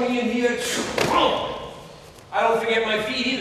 coming in here. I don't forget my feet either.